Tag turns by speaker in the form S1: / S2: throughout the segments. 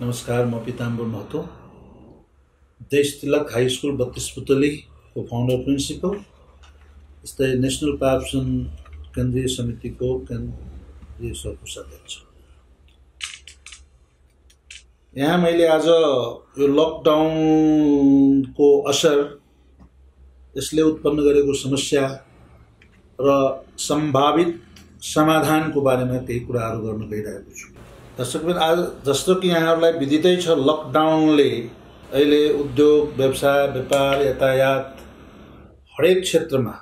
S1: नमस्कार म पिताम्बर महतो। देश तिलक हाई स्कुल बत्तिस पुतलीको फाउन्डर प्रिन्सिपल यस्तै नेसनल पाप्सन केन्द्रीय समितिको केन्द्रीय सर्वकोषाध्यक्ष यहाँ मैले आज यो लकडाउनको असर यसले उत्पन्न गरेको समस्या र सम्भावित समाधानको बारेमा केही कुराहरू गर्न गइरहेको छु। दर्शकबिन आज जस्तो कि यहाँहरूलाई विदितै छ लकडाउनले अहिले उद्योग व्यवसाय व्यापार यातायात हरेक क्षेत्रमा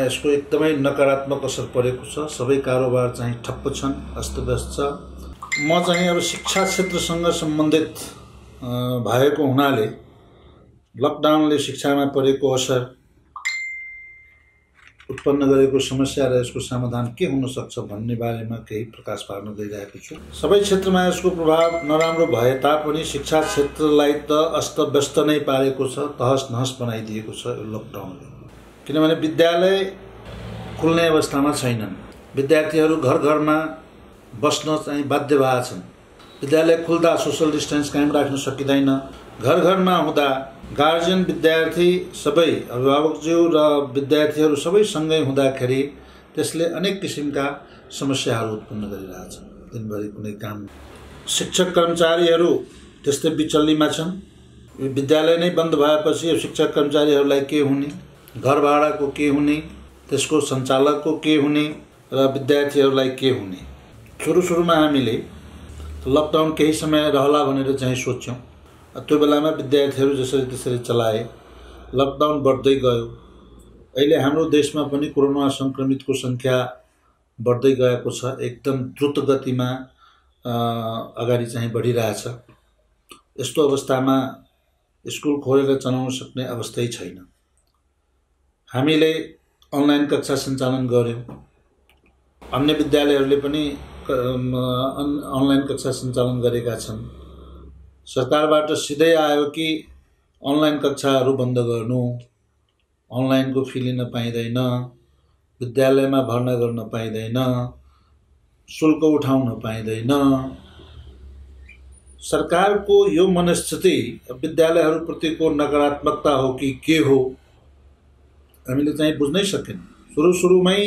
S1: यसको एकदमै नकारात्मक असर परेको छ। सबै कारोबार चाहिँ ठप्प छन् अस्तव्यस्त छ। म चाहिँ अब शिक्षा क्षेत्रसँग सम्बन्धित भएको हुनाले लकडाउनले शिक्षामा परेको असर उत्पन्न गरेको समस्या र यसको समाधान के हुन सक्छ भन्ने बारेमा केही प्रकाश पार्न गइरहेको छु। सबै क्षेत्रमा यसको प्रभाव नराम्रो भए तापनि शिक्षा क्षेत्रलाई त अस्तव्यस्त नै पारेको छ तहस नहस बनाइदिएको छ यो लकडाउनले किनभने विद्यालय खुल्ने अवस्थामा छैनन्। विद्यार्थीहरू घर घरमा बस्न चाहिँ बाध्य भएका छन्। विद्यालय खुल्दा सोसल डिस्टेन्स कायम राख्न सकिँदैन। घर घरमा हुँदा गार्जियन विद्यार्थी सबै अभिभावकज्यू र विद्यार्थीहरू सबै सँगै हुँदाखेरि त्यसले अनेक किसिमका समस्याहरू उत्पन्न गरिरहेछ दिनभरि कुनै काम शिक्षक कर्मचारीहरू त्यस्तै बिचल्लीमा छन्। विद्यालय नै बन्द भएपछि शिक्षक कर्मचारीहरूलाई के हुने घर भाडाको के हुने त्यसको सञ्चालकको के हुने र विद्यार्थीहरूलाई के हुने? सुरु सुरुमा हामीले लकडाउन केही समय रहला भनेर चाहिँ सोच्यौँ। त्यो बेलामा विद्यार्थीहरू जसरी त्यसरी चलाए लकडाउन बढ्दै गयो। अहिले हाम्रो देशमा पनि कोरोना सङ्क्रमितको सङ्ख्या बढ्दै गएको छ एकदम द्रुत गतिमा अगाडि चाहिँ बढिरहेछ। यस्तो अवस्थामा स्कुल खोलेर चलाउन सक्ने अवस्थै छैन। हामीले अनलाइन कक्षा सञ्चालन गऱ्यौँ। अन्य विद्यालयहरूले पनि अनलाइन कक्षा सञ्चालन गरेका छन्। सरकारबाट सिधै आयो कि अनलाइन कक्षाहरू बंद गर्नु, अनलाइनको फ़ी लिन पाइँदैन विद्यालयमा भर्ना गर्न पाइँदैन, शुल्क उठाउन पाइँदैन। सरकारको यो मनस्थिति विद्यालयहरूप्रतिको नकारात्मकता हो कि के हो, हामीले चाहिँ बुझ्नै सकेन। सुरु सुरुमै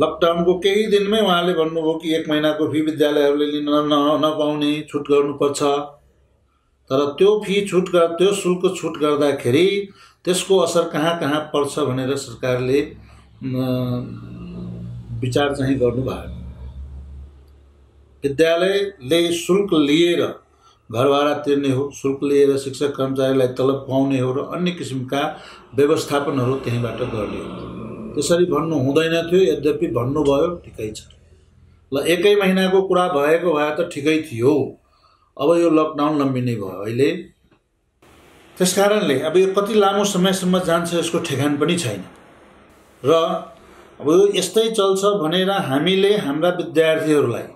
S1: लकडाउनको केही दिनमै उहाँले भन्नुभयो कि एक महिनाको फ़ी विद्यालयहरूले लिन न नपाउने, छुट गर्नुपर्छ। तर त्यो फ़ी छुट त्यो शुल्क छुट गर्दाखेरि त्यसको असर कहाँ कहाँ पर्छ भनेर सरकारले विचार चाहिँ गर्नु भएन विद्यालयले शुल्क लिएर घर भाडा तिर्ने हो, शुल्क लिएर शिक्षक कर्मचारीलाई तलब पाउने हो र अन्य किसिमका व्यवस्थापनहरू त्यहीँबाट गर्ने हो। त्यसरी भन्नु हुँदैन थियो यद्यपि भन्नुभयो ठिकै छ। ल एकै महिनाको कुरा भएको भए त ठिकै थियो। अब यो लकडाउन लम्बिने भयो अहिले। त्यस कारणले अब यो कति लामो समयसम्म जान्छ यसको ठेगान पनि छैन। र अब यो यस्तै चल्छ भनेर हामीले हाम्रा विद्यार्थीहरूलाई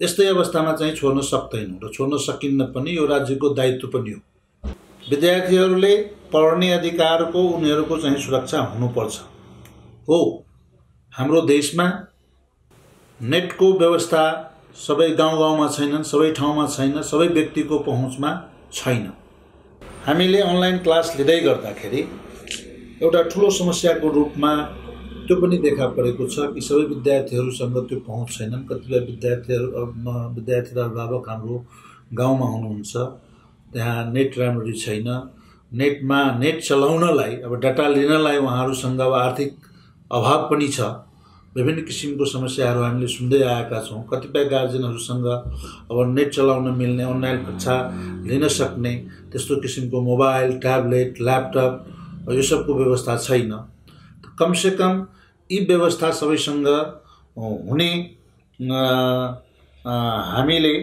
S1: यस्तै अवस्थामा चाहिँ छोड्न सक्दैनौँ र छोड्न सकिन्न पनि यो राज्यको दायित्व पनि हो। विद्यार्थीहरूले पढ्ने अधिकारको उनीहरूको चाहिँ सुरक्षा हुनुपर्छ। हो हाम्रो देशमा नेटको व्यवस्था सबै गाउँ गाउँमा छैनन् सबै ठाउँमा छैन सबै व्यक्तिको पहुँचमा छैन। हामीले अनलाइन क्लास लिँदै गर्दाखेरि एउटा ठुलो समस्याको रूपमा त्यो पनि देखा परेको छ कि सबै विद्यार्थीहरूसँग त्यो पहुँच छैनन्। कतिपय विद्यार्थीहरू विद्यार्थी र अभिभावक हाम्रो गाउँमा हुनुहुन्छ। त्यहाँ नेट राम्ररी छैन। नेटमा नेट चलाउनलाई अब डाटा लिनलाई उहाँहरूसँग अब आर्थिक अभाव पनि छ। विभिन्न किसिमको समस्याहरू हामीले सुन्दै आएका छौँ। कतिपय गार्जेनहरूसँग अब नेट चलाउन मिल्ने अनलाइन कक्षा लिन सक्ने त्यस्तो किसिमको मोबाइल ट्याब्लेट ल्यापटप यो सबको व्यवस्था छैन। कमसेकम यी व्यवस्था सबैसँग हुने हामीले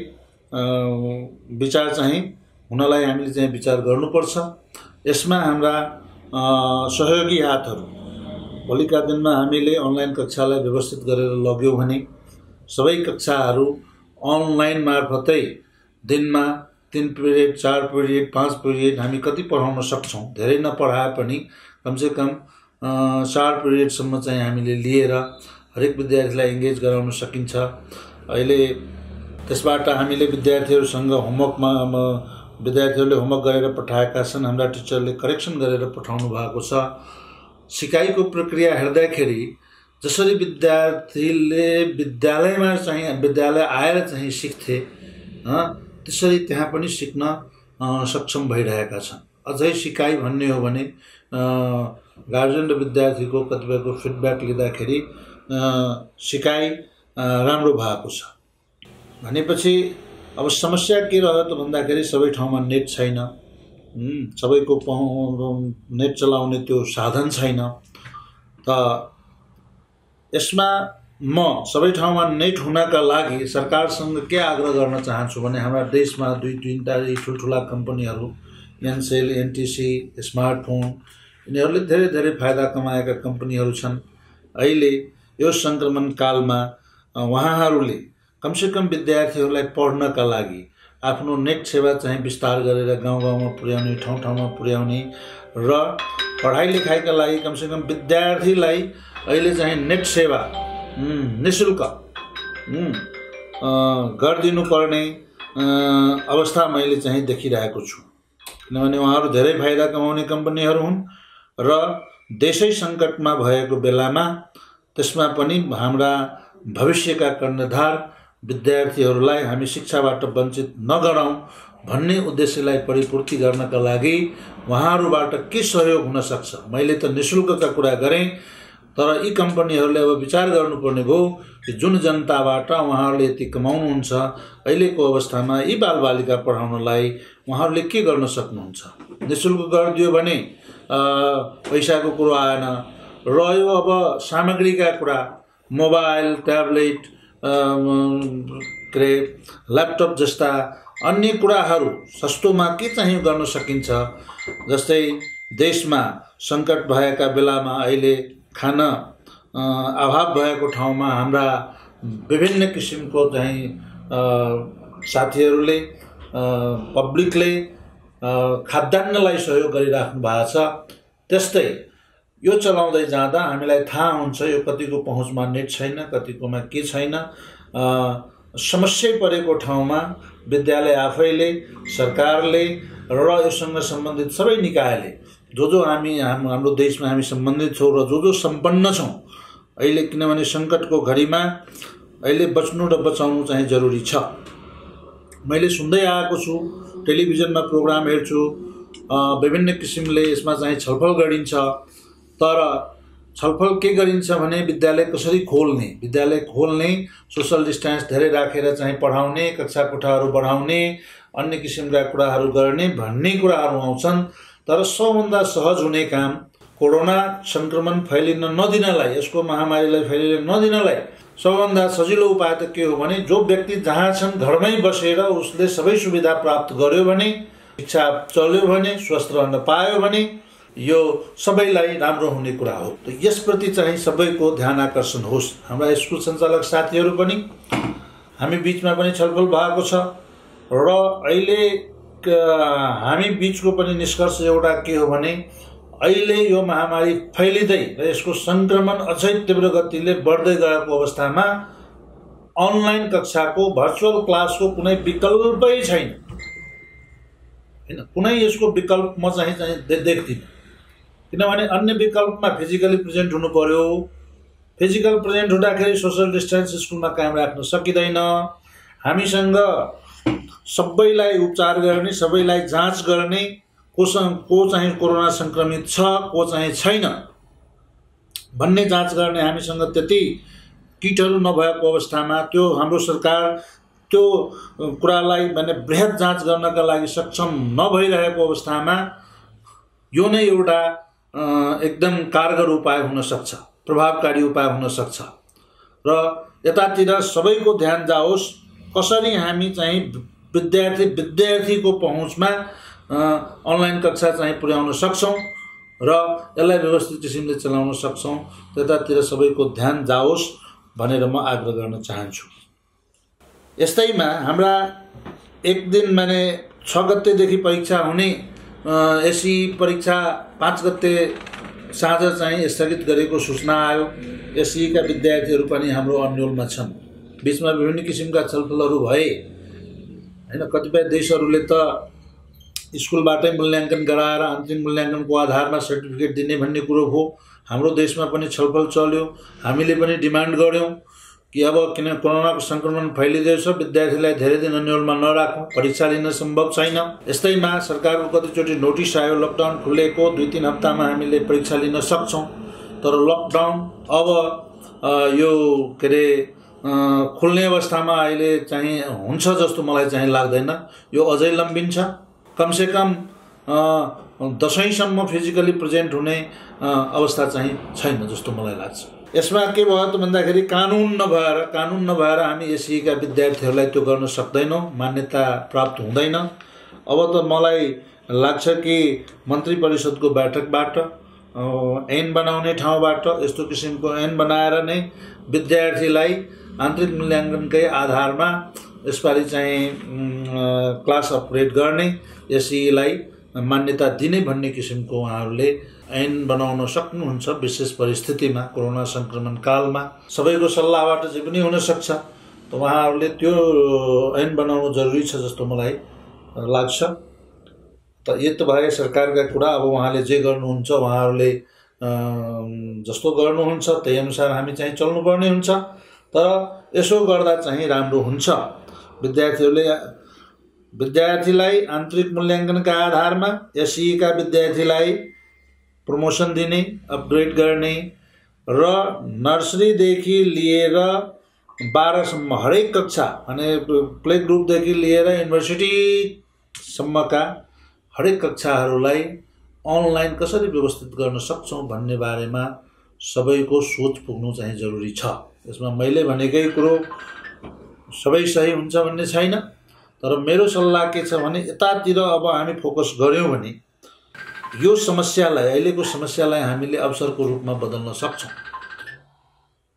S1: विचार चाहिँ हुनलाई हामीले चाहिँ विचार गर्नुपर्छ। यसमा हाम्रा सहयोगी हातहरू भोलिका दिनमा हामीले अनलाइन कक्षालाई व्यवस्थित गरेर लग्यौँ भने सबै कक्षाहरू अनलाइन मार्फतै दिनमा तिन पिरियड चार पिरियड पाँच पिरियड हामी कति पढाउन सक्छौँ? धेरै नपढाए पनि कमसेकम चार पिरियडसम्म चाहिँ हामीले लिएर हरेक विद्यार्थीलाई इङ्गेज गराउन सकिन्छ। अहिले त्यसबाट हामीले विद्यार्थीहरूसँग होमवर्कमा विद्यार्थीहरूले होमवर्क गरेर पठाएका छन्। हाम्रा टिचरले करेक्सन गरेर पठाउनु भएको छ। सिकाइको प्रक्रिया हेर्दाखेरि जसरी विद्यार्थीले विद्यालयमा चाहिँ विद्यालय आएर चाहिँ सिक्थे त्यसरी त्यहाँ पनि सिक्न सक्षम भइरहेका छन् अझै सिकाइ भन्ने हो भने गार्जेन र विद्यार्थीको कतिपयको फिडब्याक लिँदाखेरि सिकाइ राम्रो भएको छ भनेपछि अब समस्या के रह्यो त भन्दाखेरि सबै ठाउँमा नेट छैन सबैको नेट चलाउने त्यो साधन छैन। त यसमा म सबै ठाउँमा नेट हुनका लागि सरकारसँग के आग्रह गर्न चाहन्छु भने हाम्रा देशमा दुई तिनवटा ठुल्ठुला कम्पनीहरू एनसेल एनटिसी स्मार्टफ़ोन यिनीहरूले धेरै धेरै फाइदा कमाएका कम्पनीहरू छन्। अहिले यो सङ्क्रमण कालमा उहाँहरूले कमसेकम विद्यार्थीहरूलाई पढ्नका लागि आफ्नो नेट सेवा चाहिँ विस्तार गरेर गाउँ गाउँमा पुर्याउने ठाउँ ठाउँमा पुर्याउने र पढाइ लेखाइका लागि कमसेकम विद्यार्थीलाई अहिले चाहिँ नेट सेवा नि शुल्क गरिदिनु पर्ने अवस्था मैले चाहिँ देखिरहेको छु। किनभने उहाँहरू धेरै फाइदा कमाउने कम्पनीहरू हुन् र देशै सङ्कटमा भएको बेलामा त्यसमा पनि हाम्रा भविष्यका कर्णधार विद्यार्थीहरूलाई हामी शिक्षाबाट वञ्चित नगराउँ भन्ने उद्देश्यलाई परिपूर्ति गर्नका लागि उहाँहरूबाट के सहयोग हुनसक्छ मैले त नि शुल्कका कुरा गरेँ तर यी कम्पनीहरूले अब विचार गर्नुपर्ने भयो कि जुन जनताबाट उहाँहरूले यति कमाउनुहुन्छ अहिलेको अवस्थामा यी बालबालिका पढाउनलाई उहाँहरूले के गर्न सक्नुहुन्छ? नि शुल्क गरिदियो भने पैसाको कुरो आएन। रह्यो अब सामग्रीका कुरा मोबाइल ट्याब्लेट के अरे ल्यापटप जस्ता अन्य कुराहरू सस्तोमा के चाहिँ गर्न सकिन्छ? जस्तै देशमा सङ्कट भएका बेलामा अहिले खान अभाव भएको ठाउँमा हाम्रा विभिन्न किसिमको चाहिँ साथीहरूले पब्लिकले खाद्यान्नलाई सहयोग गरिराख्नु भएको छ। त्यस्तै यो चलाउँदै जाँदा हामीलाई थाहा हुन्छ यो कतिको पहुँचमा नेट छैन कतिकोमा के छैन। समस्या परेको ठाउँमा विद्यालय आफैले सरकारले र योसँग सम्बन्धित सबै निकायले जो जो हामी हाम हाम्रो देशमा हामी सम्बन्धित छौँ र जो जो सम्पन्न छौँ अहिले किनभने सङ्कटको घडीमा अहिले बच्नु र बचाउनु चाहिँ जरुरी छ। मैले सुन्दै आएको छु टेलिभिजनमा प्रोग्राम हेर्छु विभिन्न किसिमले यसमा चाहिँ छलफल गरिन्छ। तर छलफल के गरिन्छ भने विद्यालय कसरी खोल्ने विद्यालय खोल्ने सोसल डिस्टेन्स धेरै राखेर चाहिँ पढाउने कक्षा कोठाहरू बढाउने अन्य किसिमका कुराहरू गर्ने भन्ने कुराहरू आउँछन्। तर सबभन्दा सहज हुने काम कोरोना सङ्क्रमण फैलिन नदिनलाई यसको महामारीलाई फैलिन नदिनलाई सबभन्दा सजिलो उपाय त के हो भने जो व्यक्ति जहाँ छन् घरमै बसेर उसले सबै सुविधा प्राप्त गर्यो भने शिक्षा चल्यो भने स्वस्थ रहन पायो भने यो सबैलाई राम्रो हुने कुरा हो। यसप्रति चाहिँ सबैको ध्यान आकर्षण होस्। हाम्रा स्कुल सञ्चालक साथीहरू पनि हामी बिचमा पनि छलफल भएको छ र अहिले हामी बिचको पनि निष्कर्ष एउटा के हो भने अहिले यो महामारी फैलिँदै र यसको सङ्क्रमण अझै तीव्र गतिले बढ्दै गएको अवस्थामा अनलाइन कक्षाको भर्चुअल क्लासको कुनै विकल्पै छैन। होइन कुनै यसको विकल्प म चाहिँ चाहिँ देख्दिनँ। किनभने अन्य विकल्पमा फिजिकली प्रेजेन्ट हुनु पर्यो फिजिकल प्रेजेन्ट हुँदाखेरि सोसियल डिस्टेन्स स्कुलमा कायम राख्न सकिँदैन। हामीसँग सबैलाई उपचार गर्ने सबैलाई जाँच गर्ने कोसँग को चाहिँ कोरोना सङ्क्रमित छ को चाहिँ छैन भन्ने जाँच गर्ने हामीसँग त्यति किटहरू नभएको अवस्थामा त्यो हाम्रो सरकार त्यो कुरालाई माने बृहत जाँच गर्नका लागि सक्षम नभइरहेको अवस्थामा यो नै एउटा एकदम कारगर उपाय हुनसक्छ प्रभावकारी उपाय हुनसक्छ र यतातिर सबैको ध्यान जाओस् कसरी हामी चाहिँ विद्यार्थी विद्यार्थीको पहुँचमा अनलाइन कक्षा चाहिँ पुर्याउन सक्छौँ र यसलाई व्यवस्थित किसिमले चलाउन सक्छौँ। त्यतातिर सबैको ध्यान जाओस् भनेर म आग्रह गर्न चाहन्छु। यस्तैमा हाम्रा एक दिन माने छ गतेदेखि परीक्षा हुने एसी परीक्षा पाँच गते साँझ चाहिँ स्थगित गरेको सूचना आयो। एसीका विद्यार्थीहरू पनि हाम्रो अन्यलमा छन्। बिचमा विभिन्न किसिमका छलफलहरू भए। होइन कतिपय देशहरूले त स्कुलबाटै मूल्याङ्कन गराएर अन्तिम मूल्याङ्कनको आधारमा सर्टिफिकेट दिने भन्ने कुरो हो। हाम्रो देशमा पनि छलफल चल्यो। हामीले पनि डिमान्ड गऱ्यौँ। कि अब किन कोरोनाको सङ्क्रमण फैलिँदैछ विद्यार्थीलाई धेरै दिन अन्यलमा नराखौँ परीक्षा लिन सम्भव छैन। यस्तैमा सरकारको कतिचोटि नोटिस आयो लकडाउन खुलेको दुई तिन हप्तामा हामीले परीक्षा लिन सक्छौँ। तर लकडाउन अब यो के अरे खुल्ने अवस्थामा अहिले चाहिँ हुन्छ जस्तो मलाई चाहिँ लाग्दैन। यो अझै लम्बिन्छ। कमसेकम दसैँसम्म फिजिकली प्रेजेन्ट हुने अवस्था चाहिँ छैन जस्तो मलाई लाग्छ। यसमा के भयो त भन्दाखेरि कानुन नभएर कानुन नभएर हामी एसिएका विद्यार्थीहरूलाई त्यो गर्न सक्दैनौँ मान्यता प्राप्त हुँदैन। अब त मलाई लाग्छ कि मन्त्री परिषदको बैठकबाट ऐन बनाउने ठाउँबाट यस्तो किसिमको ऐन बनाएर नै विद्यार्थीलाई आन्तरिक मूल्याङ्कनकै आधारमा यसपालि चाहिँ क्लास अपग्रेड गर्ने एसिईलाई मान्यता दिने भन्ने किसिमको उहाँहरूले ऐन बनाउन सक्नुहुन्छ विशेष परिस्थितिमा कोरोना सङ्क्रमण कालमा। सबैको सल्लाहबाट जे पनि हुनसक्छ त उहाँहरूले त्यो ऐन बनाउनु जरुरी छ जस्तो मलाई लाग्छ। त यो त भए सरकारका कुरा अब उहाँले जे गर्नुहुन्छ उहाँहरूले जस्तो गर्नुहुन्छ त्यही अनुसार हामी चाहिँ चल्नुपर्ने हुन्छ। तर यसो गर्दा चाहिँ राम्रो हुन्छ। विद्यार्थीहरूले विद्यार्थीलाई आन्तरिक मूल्याङ्कनका आधारमा एसइका विद्यार्थीलाई प्रमोसन दिने अपग्रेड गर्ने र नर्सरीदेखि लिएर बाह्रसम्म हरेक कक्षा अनि प्ले ग्रुपदेखि लिएर युनिभर्सिटीसम्मका हरेक कक्षाहरूलाई अनलाइन कसरी व्यवस्थित गर्न सक्छौँ भन्ने बारेमा सबैको सोच पुग्नु चाहिँ जरुरी छ। यसमा मैले भनेकै कुरो सबै सही हुन्छ भन्ने छैन तर मेरो सल्लाह के छ भने यतातिर अब हामी फोकस गऱ्यौँ भने यो समस्यालाई अहिलेको समस्यालाई हामीले अवसरको रूपमा बदल्न सक्छौँ।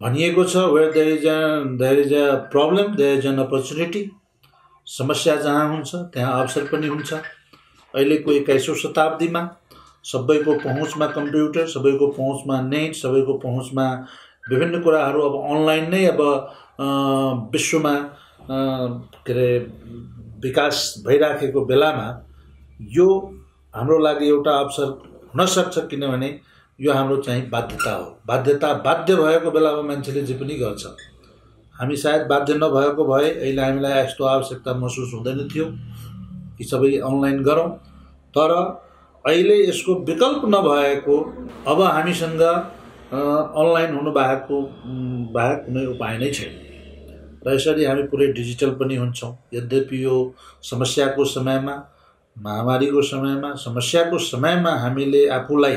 S1: भनिएको छ where there is a there is a problem there is an opportunity समस्या जहाँ हुन्छ त्यहाँ अवसर पनि हुन्छ। अहिलेको एक्काइसौँ शताब्दीमा सबैको पहुँचमा कम्प्युटर सबैको पहुँचमा नेट सबैको पहुँचमा विभिन्न कुराहरू अब अनलाइन नै अब विश्वमा के अरे विकास भइराखेको बेलामा यो हाम्रो लागि एउटा अवसर हुनसक्छ किनभने यो हाम्रो चाहिँ बाध्यता हो। बाध्यता बाध्य भएको बेलामा मान्छेले जे पनि गर्छ। हामी सायद बाध्य नभएको भए अहिले हामीलाई यस्तो आवश्यकता महसुस हुँदैन थियो कि सबै अनलाइन गरौँ। तर अहिले यसको विकल्प नभएको अब हामीसँग अनलाइन हुनु बाहेकको बाहेक कुनै उपाय नै छैन। र यसरी हामी पुरै डिजिटल पनि हुन्छौँ। यद्यपि यो समस्याको समयमा महामारीको समयमा समस्याको समयमा हामीले आफूलाई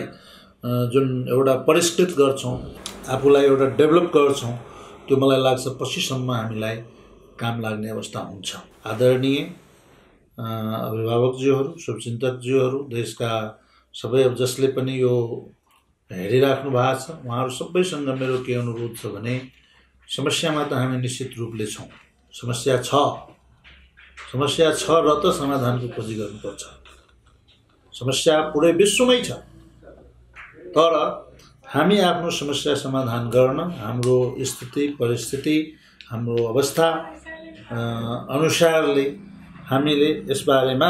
S1: जुन एउटा परिष्कृत गर्छौँ आफूलाई एउटा डेभलप गर्छौँ त्यो मलाई लाग्छ पछिसम्म हामीलाई काम लाग्ने अवस्था हुन्छ। आदरणीय अभिभावकज्यूहरू शुभचिन्तकज्यूहरू देशका सबै जसले पनि यो हेरिराख्नु भएको छ उहाँहरू सबैसँग मेरो के अनुरोध छ भने समस्यामा त हामी निश्चित रूपले छौँ। समस्या छ। समस्या छ र त समाधानको खोजी गर्नुपर्छ। समस्या पुरै विश्वमै छ। तर हामी आफ्नो समस्या समाधान गर्न हाम्रो स्थिति परिस्थिति हाम्रो अवस्था अनुसारले हामीले यसबारेमा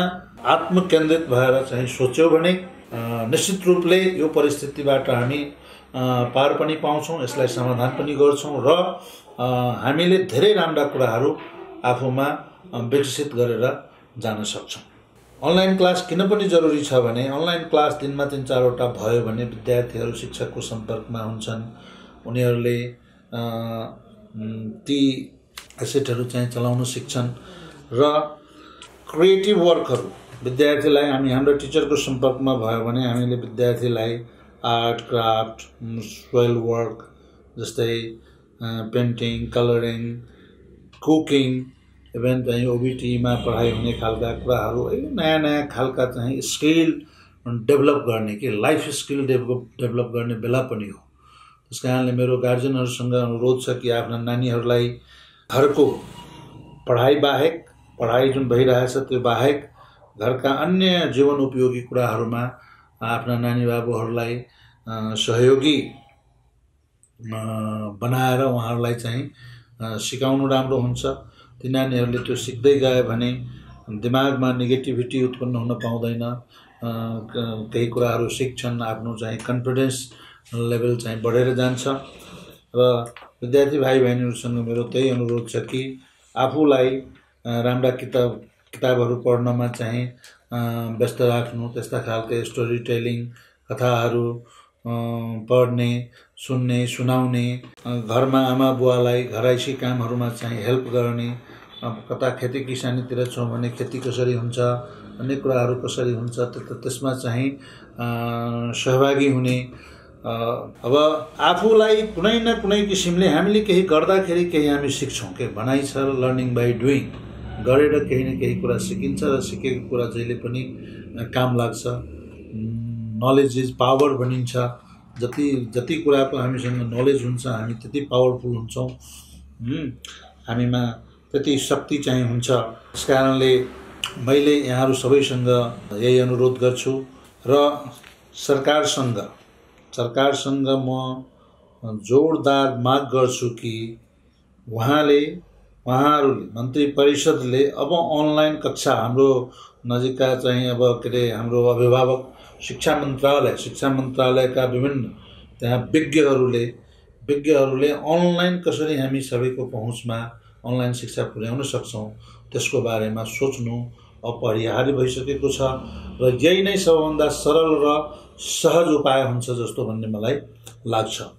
S1: आत्मकेन्द्रित भएर चाहिँ सोच्यौँ भने निश्चित रूपले यो परिस्थितिबाट हामी पार पनि पाउँछौँ यसलाई समाधान पनि गर्छौँ र हामीले धेरै राम्रा कुराहरू आफूमा विकसित गरेर जान सक्छौँ। अनलाइन क्लास किन पनि जरुरी छ भने अनलाइन क्लास दिनमा तिन चारवटा भयो भने विद्यार्थीहरू शिक्षकको सम्पर्कमा हुन्छन्। उनीहरूले ती एसेटहरू चाहिँ चलाउन सिक्छन् र क्रिएटिभ वर्कहरू। विद्यार्थीलाई हामी हाम्रो टिचरको सम्पर्कमा भयो भने हामीले विद्यार्थीलाई आर्ट क्राफ्ट सोइल वर्क जस्तै पेन्टिङ कलरिङ कुकिङ इभेन चाहिँ ओबिटीमा पढाइ हुने खालका कुराहरू अहिले नयाँ नयाँ खालका चाहिँ स्किल डेभलप गर्ने कि लाइफ स्किल डेभलप डेभलप गर्ने बेला पनि हो। त्यस कारणले मेरो गार्जेनहरूसँग अनुरोध छ कि आफ्ना नानीहरूलाई घरको पढाइ बाहेक पढाइ जुन भइरहेछ त्यो बाहेक घरका अन्य जीवन उपयोगी कुराहरूमा आफ्ना नानी बाबुहरूलाई सहयोगी बनाएर उहाँहरूलाई चाहिँ सिकाउनु राम्रो हुन्छ ती नानीहरूले त्यो सिक्दै गयो भने दिमागमा नेगेटिभिटी उत्पन्न हुन पाउँदैन। केही कुराहरू सिक्छन् आफ्नो चाहिँ कन्फिडेन्स लेभल चाहिँ बढेर जान्छ। र विद्यार्थी भाइ बहिनीहरूसँग मेरो त्यही अनुरोध छ कि आफूलाई राम्रा किताब किताबहरू पढ्नमा चाहिँ व्यस्त राख्नु त्यस्ता खालको स्टोरी टेलिङ कथाहरू पढ्ने सुन्ने सुनाउने घरमा आमा बुवालाई घरैसी कामहरूमा चाहिँ हेल्प गर्ने कता खेती किसानीतिर छौँ भने खेती कसरी हुन्छ अन्य कुराहरू कसरी हुन्छ त्यसमा चाहिँ सहभागी हुने अब आफूलाई कुनै न कुनै किसिमले हामीले केही गर्दाखेरि केही हामी सिक्छौँ। के भनाइ छ लर्निङ बाई डुइङ गरेर केही न केही कुरा सिकिन्छ र सिकेको कुरा जहिले पनि काम लाग्छ। नलेज इज पावर भनिन्छ। जति जति कुराको हामीसँग नलेज हुन्छ हामी त्यति पावरफुल हुन्छौँ। हामीमा त्यति शक्ति चाहिँ हुन्छ। त्यस कारणले मैले यहाँहरू सबैसँग यही अनुरोध गर्छु र सरकारसँग सरकारसँग म जोडदार माग गर्छु कि उहाँले उहाँहरूले मन्त्री परिषदले अब अनलाइन कक्षा हाम्रो नजिकका चाहिँ अब के अरे हाम्रो अभिभावक शिक्षा मन्त्रालय शिक्षा मन्त्रालयका विभिन्न त्यहाँ विज्ञहरूले विज्ञहरूले अनलाइन कसरी हामी सबैको पहुँचमा अनलाइन शिक्षा पुर्याउन सक्छौँ। त्यसको बारेमा सोच्नु अपरिहार्य भइसकेको छ र यही नै सबभन्दा सरल र सहज उपाय हुन्छ जस्तो भन्ने मलाई लाग्छ।